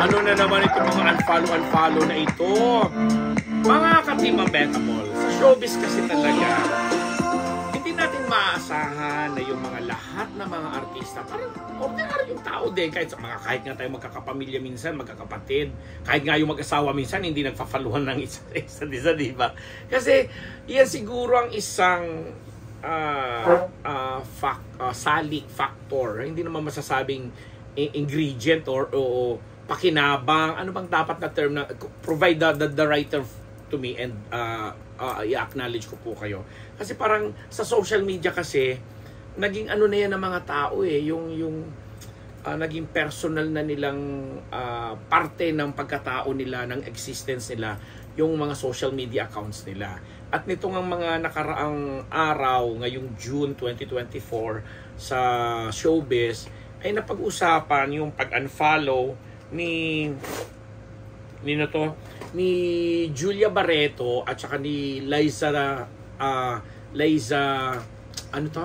Ano na naman itong mga unfollow-unfollow na ito? Mga katimang betamol, sa showbiz kasi talaga, hindi natin maaasahan na yung mga lahat na mga artista, parang ordinary yung tao din, kahit sa mga kahit nga tayo magkakapamilya minsan, magkakapatid, kahit nga yung mag-asawa minsan, hindi nagfafaluhan ng isa isa isa, di ba? Kasi yan siguro ang isang uh, uh, fact, uh, salik factor, hindi naman masasabing ingredient or, o, o pakinabang, ano bang dapat na term na provide the, the, the writer to me and uh, uh, i-acknowledge ko po kayo. Kasi parang sa social media kasi naging ano na yan ng mga tao eh, yung yung uh, naging personal na nilang uh, parte ng pagkatao nila, ng existence nila, yung mga social media accounts nila. At nitong ang mga nakaraang araw, ngayong June 2024, sa showbiz, ay napag-usapan yung pag-unfollow ni ni na to? Ni Julia Barreto at saka ni Liza uh, Liza ano to?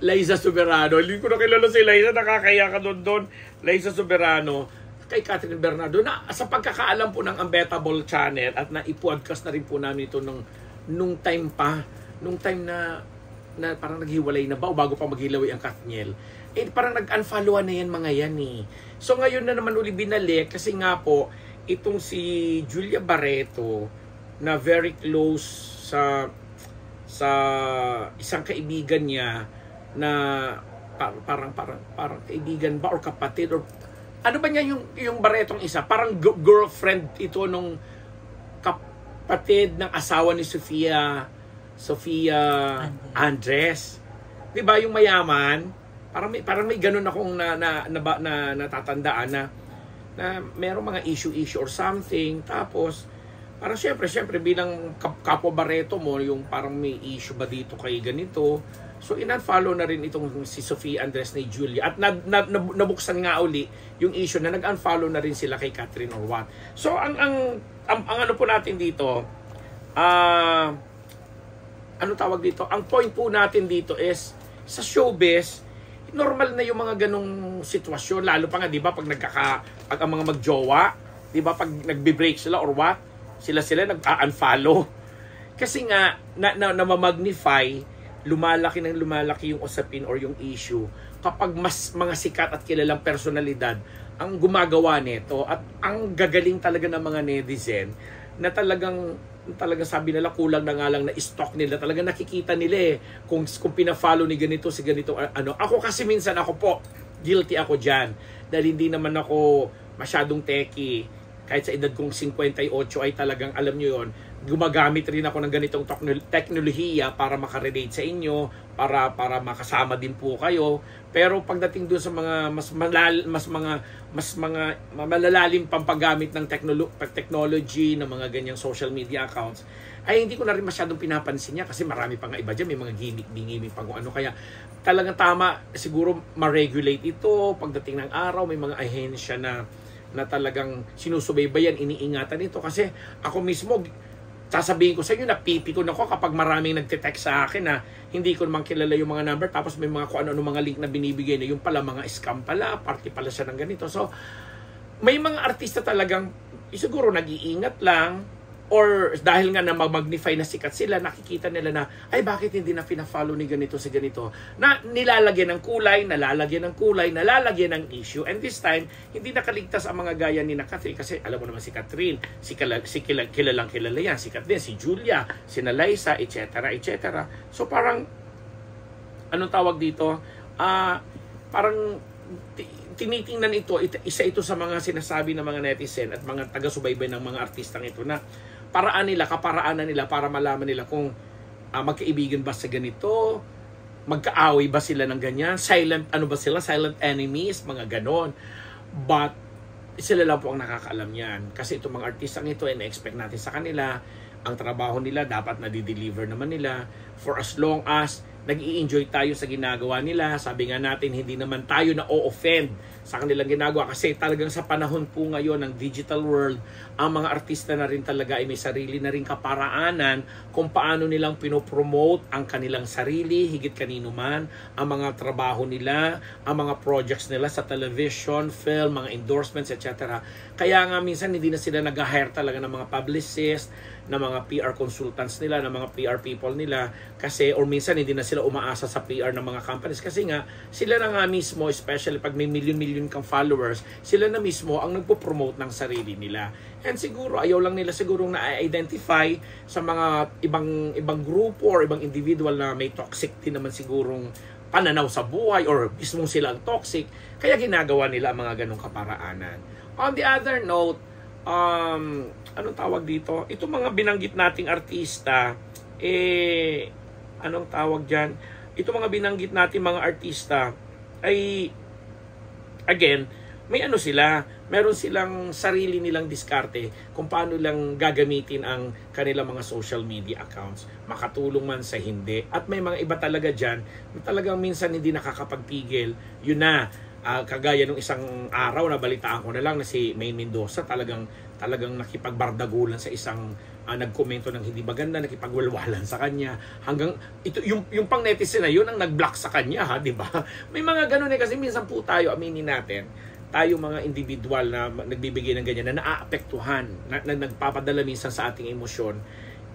Liza Soberano. Hindi ko na kilala si Liza nakakaya ka doon doon Liza Soberano kay Catherine Bernardo na sa pagkakaalam po ng Unbettable Channel at na i-podcast na rin po namin ito nung, nung time pa nung time na na parang naghiwalay na ba o bago pa maghiwalay ang Kathniel eh parang nag-unfollowan na yan mga yan eh so ngayon na naman uli binalik kasi nga po itong si Julia Barreto na very close sa sa isang kaibigan niya na parang parang parang, parang kaibigan ba or kapatid or ano ba niya yung yung Barretong isa parang girlfriend ito nung kapatid ng asawa ni Sofia Sofia Andres. 'Di ba yung mayaman? Parang may parang may ganun akong na na, na, na, na natatandaan na na merong mga issue-issue or something. Tapos, parang syempre, syempre bilang kap kapo Barreto mo, yung parang may issue ba dito kay ganito. So, in-unfollow na rin itong si Sophie Andres ni Julia. At na, na, na, nabuksan nga uli yung issue na nag-unfollow na rin sila kay Catherine or what. So, ang, ang, ang, ang ano po natin dito, ah, uh, ano tawag dito? Ang point po natin dito is, sa showbiz, normal na yung mga ganong sitwasyon lalo pa nga 'di ba pag nagkaka pag ang mga magjowa 'di ba pag nagbe-break sila or what sila sila nag-unfollow kasi nga na, na, na magnify lumalaki ng lumalaki yung usapin or yung issue kapag mas mga sikat at kilalang personalidad ang gumagawa nito at ang gagaling talaga ng mga netizen na talagang talaga sabi nila kulang na nga lang na stock nila. Talaga nakikita nila eh kung, kung pina-follow ni ganito si ganito ano. Ako kasi minsan ako po guilty ako diyan dahil hindi naman ako masyadong techie kahit sa edad kong 58 ay talagang alam nyo yon gumagamit rin ako ng ganitong teknolohiya para makarelate sa inyo, para para makasama din po kayo. Pero pagdating doon sa mga mas malal, mas mga mas mga malalalim pang paggamit ng technolo- technology ng mga ganyang social media accounts, ay hindi ko na rin masyadong pinapansin niya kasi marami pa nga iba dyan, may mga gimmick, gimmick pang ano. Kaya talagang tama, siguro ma-regulate ito pagdating ng araw, may mga ahensya na na talagang sinusubaybayan, iniingatan ito. Kasi ako mismo, sasabihin ko sa inyo, napipikon ako kapag maraming nagte-text sa akin na hindi ko naman kilala yung mga number tapos may mga kung ano-ano mga link na binibigay na yung pala mga scam pala, party pala siya ng ganito. So, may mga artista talagang siguro nag-iingat lang or dahil nga na mag-magnify na sikat sila, nakikita nila na, ay bakit hindi na pina-follow ni ganito si ganito. Na nilalagyan ng kulay, nalalagyan ng kulay, nalalagyan ng issue. And this time, hindi nakaligtas ang mga gaya ni na Catherine. Kasi alam mo naman si Catherine, si, kila, si kila, kilalang kilala yan, sikat din, si Julia, si Nalaisa, etc. etc. So parang, anong tawag dito? Uh, parang tinitingnan ito, isa ito sa mga sinasabi ng mga netizen at mga taga-subaybay ng mga artistang ito na paraan nila, kaparaanan nila para malaman nila kung uh, magkaibigan ba sa ganito, magkaaway ba sila ng ganyan, silent, ano ba sila, silent enemies, mga ganon. But, sila lang po ang nakakaalam yan. Kasi itong mga artistang ito, ina-expect natin sa kanila, ang trabaho nila dapat na-deliver naman nila for as long as nag enjoy tayo sa ginagawa nila. Sabi nga natin, hindi naman tayo na o-offend sa kanilang ginagawa kasi talagang sa panahon po ngayon ng digital world, ang mga artista na rin talaga ay may sarili na rin kaparaanan kung paano nilang pinopromote ang kanilang sarili, higit kanino man, ang mga trabaho nila, ang mga projects nila sa television, film, mga endorsements, etc. Kaya nga minsan hindi na sila nag-hire talaga ng mga publicist, ng mga PR consultants nila, ng mga PR people nila kasi or minsan hindi na sila umaasa sa PR ng mga companies kasi nga sila na nga mismo especially pag may million-million kang followers, sila na mismo ang nagpo-promote ng sarili nila. And siguro ayaw lang nila siguro na-identify sa mga ibang ibang grupo or ibang individual na may toxic din naman sigurong pananaw sa buhay or mismo sila ang toxic, kaya ginagawa nila ang mga ganong kaparaanan. On the other note, um, anong tawag dito? Ito mga binanggit nating artista, eh, anong tawag dyan? Ito mga binanggit nating mga artista, ay, again, may ano sila, meron silang sarili nilang diskarte kung paano lang gagamitin ang kanilang mga social media accounts. Makatulong man sa hindi. At may mga iba talaga dyan na talagang minsan hindi nakakapagpigil. Yun na, uh, kagaya nung isang araw na balitaan ko na lang na si May Mendoza talagang talagang nakipagbardagulan sa isang uh, nagkomento ng hindi maganda, nakipagwalwalan sa kanya. Hanggang ito yung yung pang netizen na yun ang nag-block sa kanya, ha, 'di ba? May mga ganun eh kasi minsan po tayo aminin natin tayo mga individual na nagbibigay ng ganyan na naaapektuhan, na, na nagpapadala minsan sa ating emosyon,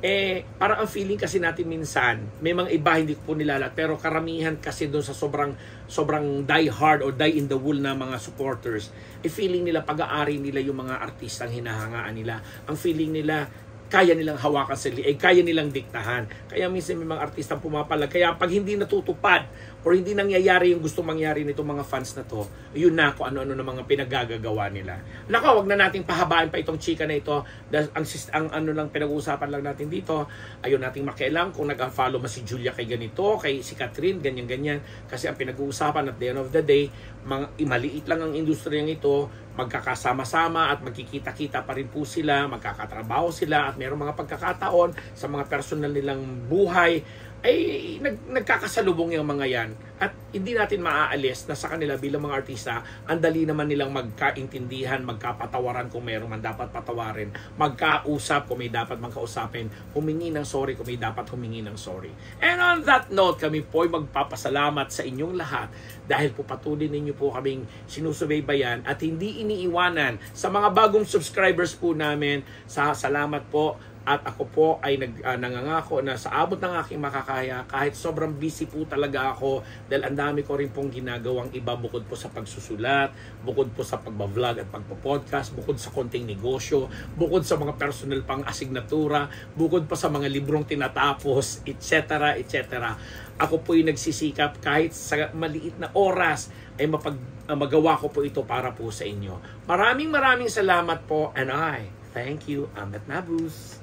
eh, parang ang feeling kasi natin minsan, may mga iba hindi po nilalat, pero karamihan kasi doon sa sobrang, sobrang die hard or die in the wool na mga supporters, eh feeling nila pag-aari nila yung mga artistang hinahangaan nila. Ang feeling nila, kaya nilang hawakan sa eh, kaya nilang diktahan. Kaya minsan may mga artistang pumapalag. Kaya pag hindi natutupad or hindi nangyayari yung gusto mangyari nitong mga fans na to, yun na kung ano-ano na mga pinagagagawa nila. Nako, wag na nating pahabaan pa itong chika na ito. Dahil ang, ang ano lang pinag-uusapan lang natin dito, ayun nating makialam kung nag-unfollow ma si Julia kay ganito, kay si Catherine, ganyan-ganyan. Kasi ang pinag-uusapan at the end of the day, mga, maliit lang ang industriyang ito, magkakasama-sama at magkikita-kita pa rin po sila, magkakatrabaho sila at mayroong mga pagkakataon sa mga personal nilang buhay ay nag, nagkakasalubong yung mga yan. At hindi natin maaalis na sa kanila bilang mga artista ang dali naman nilang magkaintindihan magkapatawaran kung meron man dapat patawarin. Magkausap kung may dapat magkausapin. Humingi ng sorry kung may dapat humingi ng sorry. And on that note kami po ay magpapasalamat sa inyong lahat dahil po patuloy ninyo po kaming sinusubaybayan at hindi iniiwanan sa mga bagong subscribers po namin. Sa salamat po at ako po ay nag, uh, nangangako na sa abot ng aking makakaya kahit sobrang busy po talaga ako dahil ang dami ko rin pong ginagawang iba bukod po sa pagsusulat, bukod po sa pagbablog at pagpo-podcast, bukod sa konting negosyo, bukod sa mga personal pang asignatura, bukod pa sa mga librong tinatapos, etc. etc. Ako po ay nagsisikap kahit sa maliit na oras ay mapag, uh, magawa ko po ito para po sa inyo. Maraming maraming salamat po and I Thank you. Ahmed Nabus.